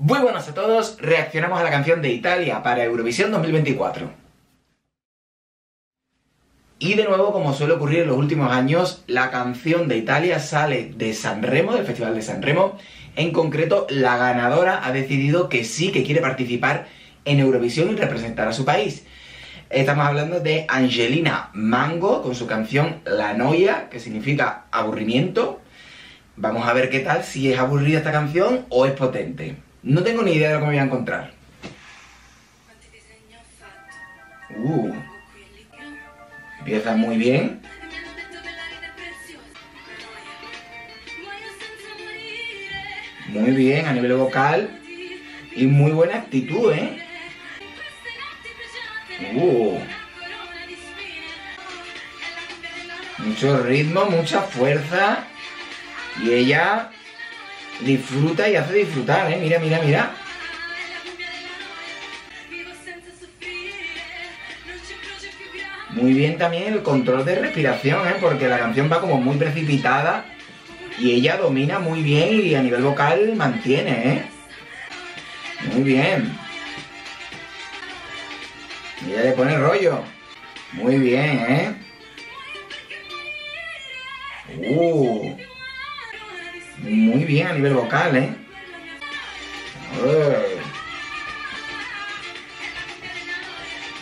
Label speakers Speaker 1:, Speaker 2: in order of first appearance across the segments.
Speaker 1: Muy buenas a todos, reaccionamos a la canción de Italia para Eurovisión 2024. Y de nuevo, como suele ocurrir en los últimos años, la canción de Italia sale de Sanremo, del Festival de Sanremo. En concreto, la ganadora ha decidido que sí, que quiere participar en Eurovisión y representar a su país. Estamos hablando de Angelina Mango con su canción La Noia, que significa aburrimiento. Vamos a ver qué tal, si es aburrida esta canción o es potente. No tengo ni idea de lo que me voy a encontrar. Uh, empieza muy bien. Muy bien a nivel vocal y muy buena actitud, ¿eh? Uh. Mucho ritmo, mucha fuerza. Y ella disfruta y hace disfrutar, ¿eh? Mira, mira, mira. Muy bien también el control de respiración, ¿eh? Porque la canción va como muy precipitada y ella domina muy bien y a nivel vocal mantiene, ¿eh? Muy bien. Y ella le pone rollo. Muy bien, ¿eh? Nivel vocal, ¿eh?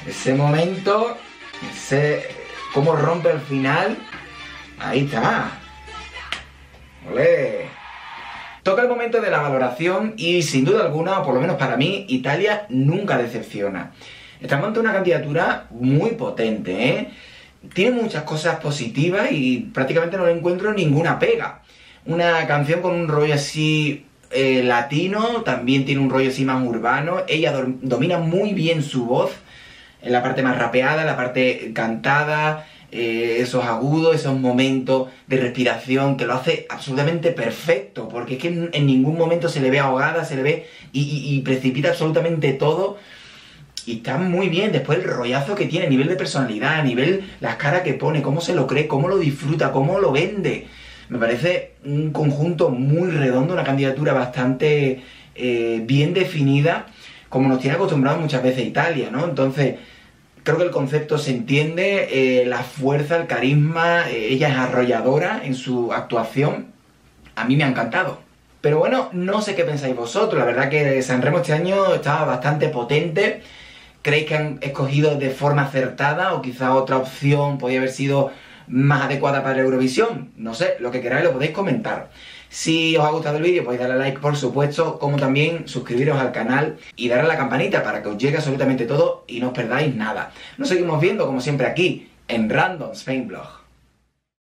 Speaker 1: Ese momento, ese cómo rompe el final, ahí está. ¡Olé! Toca el momento de la valoración y sin duda alguna, por lo menos para mí, Italia nunca decepciona. Estamos ante una candidatura muy potente, ¿eh? Tiene muchas cosas positivas y prácticamente no le encuentro ninguna pega una canción con un rollo así eh, latino, también tiene un rollo así más urbano. Ella domina muy bien su voz, en la parte más rapeada, la parte cantada, eh, esos agudos, esos momentos de respiración, que lo hace absolutamente perfecto, porque es que en, ningún momento se le ve ahogada, se le ve y, precipita absolutamente todo. Y está muy bien, después el rollazo que tiene a nivel de personalidad, a nivel las caras que pone, cómo se lo cree, cómo lo disfruta, cómo lo vende. Me parece un conjunto muy redondo, una candidatura bastante eh, bien definida, como nos tiene acostumbrado muchas veces Italia, ¿no? Entonces, creo que el concepto se entiende, eh, la fuerza, el carisma, eh, ella es arrolladora en su actuación. A mí me ha encantado. Pero bueno, no sé qué pensáis vosotros. La verdad que Sanremo este año estaba bastante potente. ¿Creéis que han escogido de forma acertada o quizá otra opción podría haber sido más adecuada para Eurovisión. No sé, lo que queráis lo podéis comentar. Si os ha gustado el vídeo podéis darle a like por supuesto, como también suscribiros al canal y darle a la campanita para que os llegue absolutamente todo y no os perdáis nada. Nos seguimos viendo como siempre aquí en Random Spain Blog.